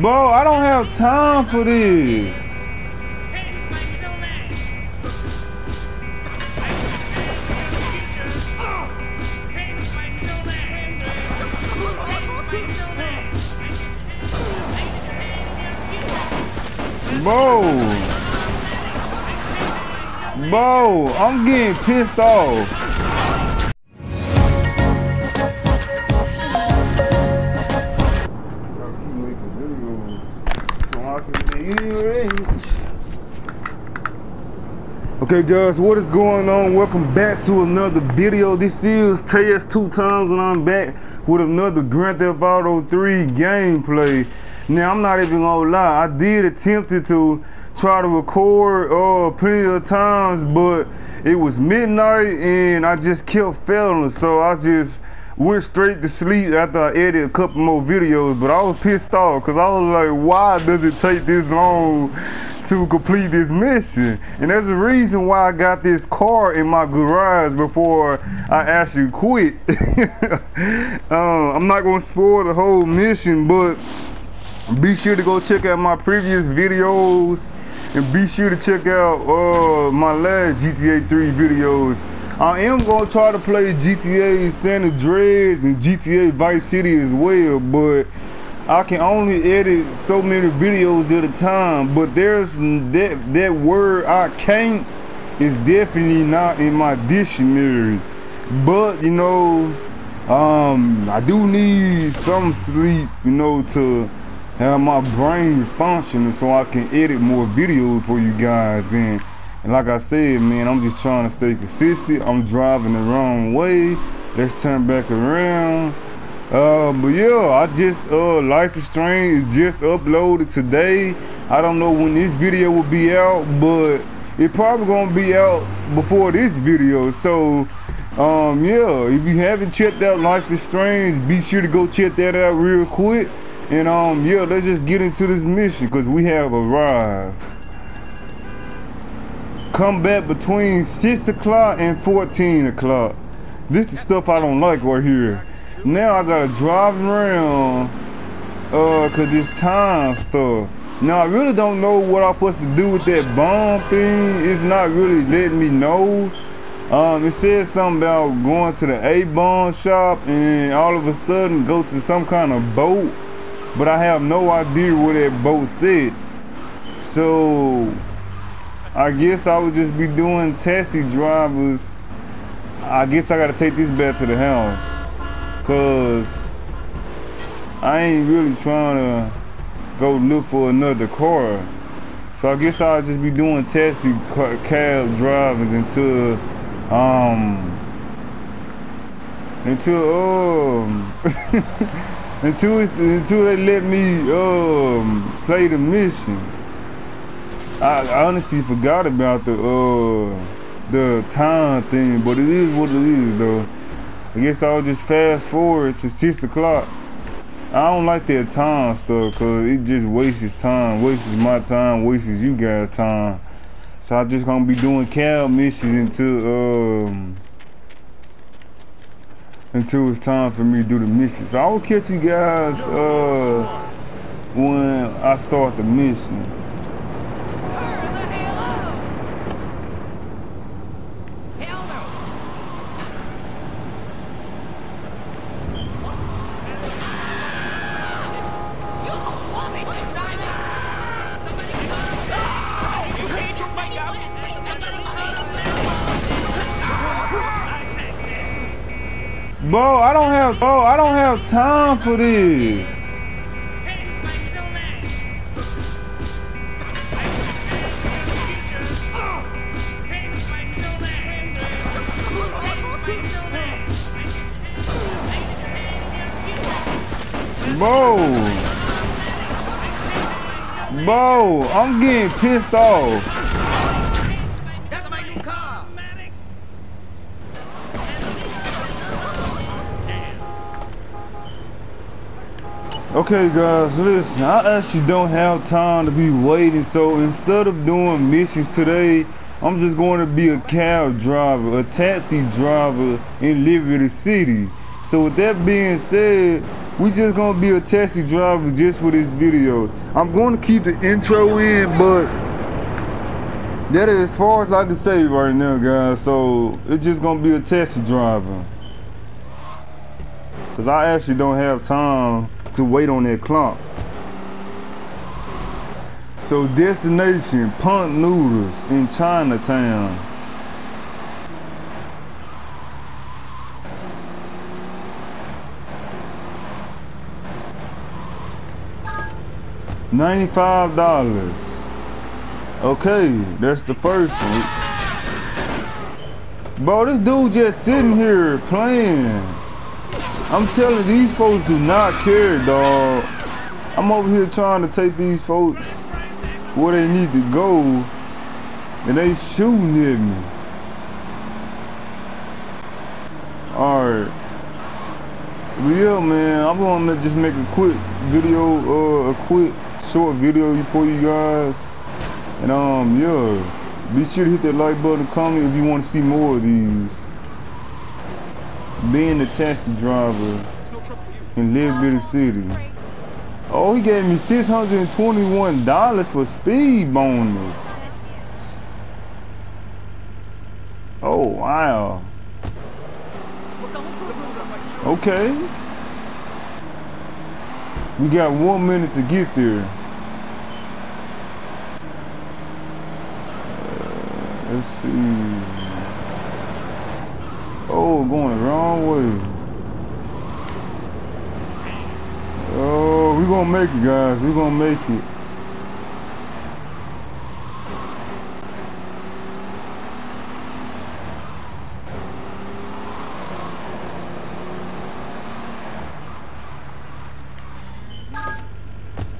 Bro, I don't have time for this. Bro. Bro, I'm getting pissed off. Okay guys, what is going on? Welcome back to another video. This is TS two times and I'm back with another Grand Theft Auto 3 gameplay. Now I'm not even gonna lie, I did attempt to try to record uh plenty of times, but it was midnight and I just kept failing. So I just went straight to sleep after I edited a couple more videos. But I was pissed off because I was like, why does it take this long to complete this mission? And there's a reason why I got this car in my garage before I actually quit. uh, I'm not gonna spoil the whole mission, but be sure to go check out my previous videos and be sure to check out uh, my last GTA 3 videos. I am gonna try to play GTA San Andreas and GTA Vice City as well, but I can only edit so many videos at a time. But there's that that word I can't is definitely not in my dictionary. But you know, um, I do need some sleep, you know, to have my brain functioning so I can edit more videos for you guys and and like I said man I'm just trying to stay consistent I'm driving the wrong way let's turn back around uh but yeah I just uh Life is Strange just uploaded today I don't know when this video will be out but it probably gonna be out before this video so um yeah if you haven't checked out Life is Strange be sure to go check that out real quick and um, yeah, let's just get into this mission because we have arrived. Come back between 6 o'clock and 14 o'clock. This the stuff I don't like right here. Now I gotta drive around uh cause it's time stuff. Now I really don't know what I'm supposed to do with that bomb thing. It's not really letting me know. Um, it says something about going to the A-bomb shop and all of a sudden go to some kind of boat but I have no idea what that boat said. So I guess I would just be doing taxi drivers. I guess I gotta take this back to the house. Cause I ain't really trying to go look for another car. So I guess I'll just be doing taxi cab driving until um until um until until they let me um play the mission. I, I honestly forgot about the uh the time thing, but it is what it is though. I guess I'll just fast forward to six o'clock. I don't like that time stuff because it just wastes time, wastes my time, wastes you guys' time. So I'm just gonna be doing cab missions until um until it's time for me to do the missions. So I will catch you guys uh, when I start the mission. Have I don't have time for this. Bro. Bro, I'm getting pissed off. Okay guys, listen, I actually don't have time to be waiting, so instead of doing missions today, I'm just going to be a cab driver, a taxi driver in Liberty City. So with that being said, we just gonna be a taxi driver just for this video. I'm gonna keep the intro in, but that is as far as I can say right now, guys. So it's just gonna be a taxi driver. Cause I actually don't have time to wait on that clock. So destination, Punk Noodles in Chinatown. $95. Okay, that's the first one. Bro, this dude just sitting here playing. I'm telling these folks do not care, dog. I'm over here trying to take these folks where they need to go, and they shooting at me. Alright. But yeah, man, I'm gonna just make a quick video, uh, a quick short video for you guys. And um, yeah, be sure to hit that like button, comment if you want to see more of these. Being a taxi driver in Liberty City. Oh, he gave me $621 for speed bonus. Oh, wow. Okay. We got one minute to get there. Uh, let's see. Oh, going the wrong way. Oh, we're gonna make it, guys. We're gonna make it.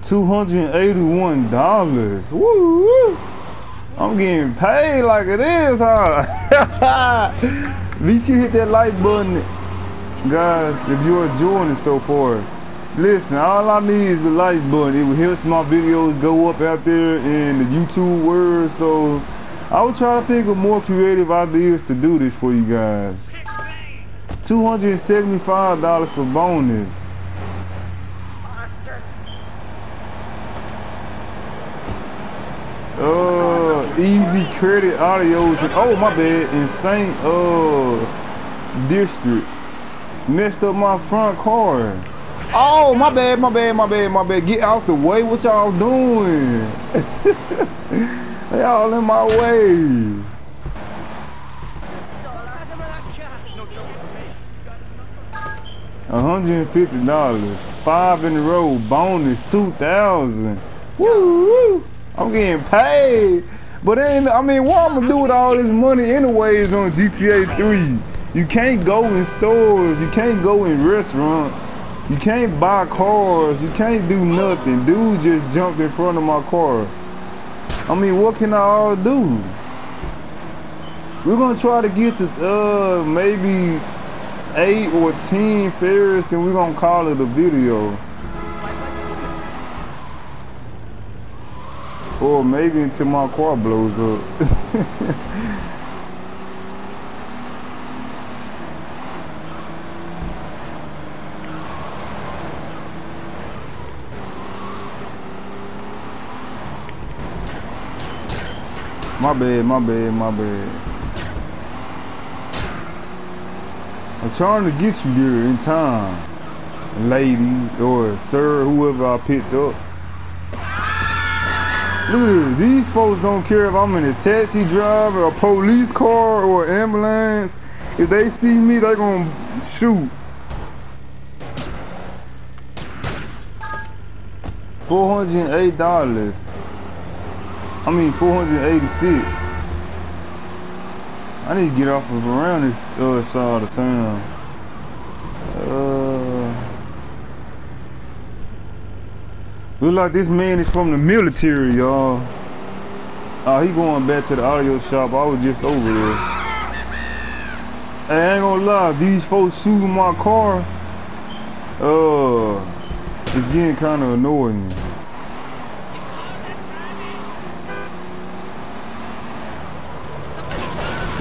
Two hundred eighty-one dollars. Woo! I'm getting paid like it is, huh? At least you hit that like button, guys. If you're enjoying it so far. Listen, all I need is a like button. It will help my videos go up out there in the YouTube world. So I will try to think of more creative ideas to do this for you guys. $275 for bonus. Uh, easy credit autos. Oh, my bad. Insane, uh, district. Messed up my front car. Oh, my bad, my bad, my bad, my bad. Get out the way. What y'all doing? y'all in my way. $150. Five in a row. Bonus 2000 Woo! -hoo. I'm getting paid. But then, I mean, what I'm gonna do with all this money anyways on GTA 3? You can't go in stores. You can't go in restaurants. You can't buy cars. You can't do nothing. Dude just jumped in front of my car. I mean, what can I all do? We're gonna try to get to uh maybe eight or ten Ferris, and we're gonna call it a video. Or maybe until my car blows up. My bad, my bad, my bad. I'm trying to get you there in time, lady or sir, whoever I picked up. Look at this. These folks don't care if I'm in a taxi driver, a police car, or ambulance. If they see me, they gonna shoot. Four hundred eight dollars. I mean 486. I need to get off of around this other side of town. Look like this man is from the military, y'all. Oh, he going back to the audio shop. I was just over there. Hey, I ain't gonna lie, these folks shooting my car, uh, it's getting kind of annoying.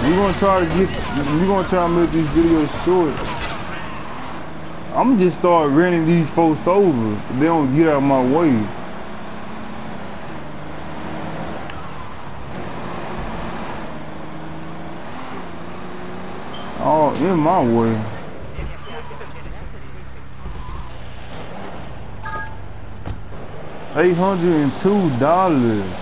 We're gonna try to get we're gonna try to make these videos short. I'm just start renting these folks over. They don't get out of my way. Oh, in my way. Eight hundred and two dollars.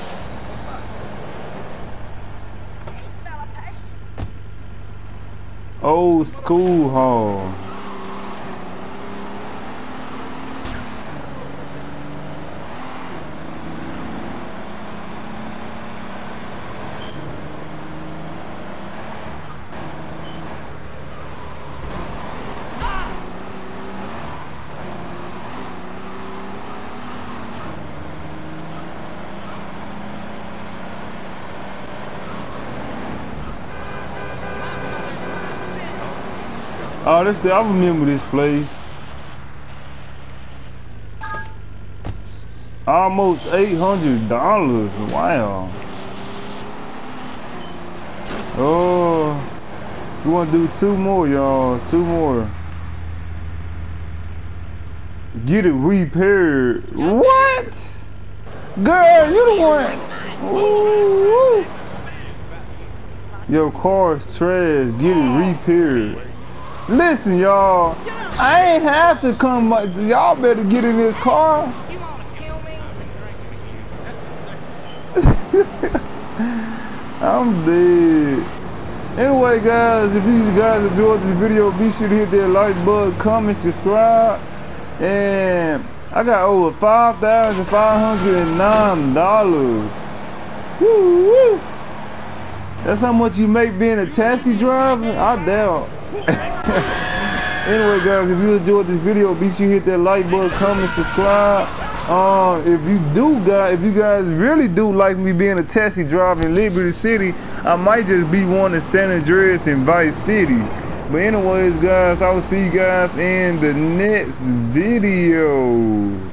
Old school hall. Oh, this I remember this place. Almost eight hundred dollars. Wow. Oh, we want to do two more, y'all. Two more. Get it repaired. What? Girl, you the one. Ooh. Your car's trash. Get it repaired. Listen, y'all. I ain't have to come. Y'all better get in this car. You wanna kill me? I'm dead. Anyway, guys, if you guys enjoyed this video, be sure to hit that like button, comment, subscribe. And I got over $5,509. Woo, woo. That's how much you make being a taxi driver? I doubt. anyway, guys, if you enjoyed this video, be sure to hit that like button, comment, subscribe. Uh, if you do, guys, if you guys really do like me being a taxi driver in Liberty City, I might just be one in San Andreas and Vice City. But anyways, guys, I will see you guys in the next video.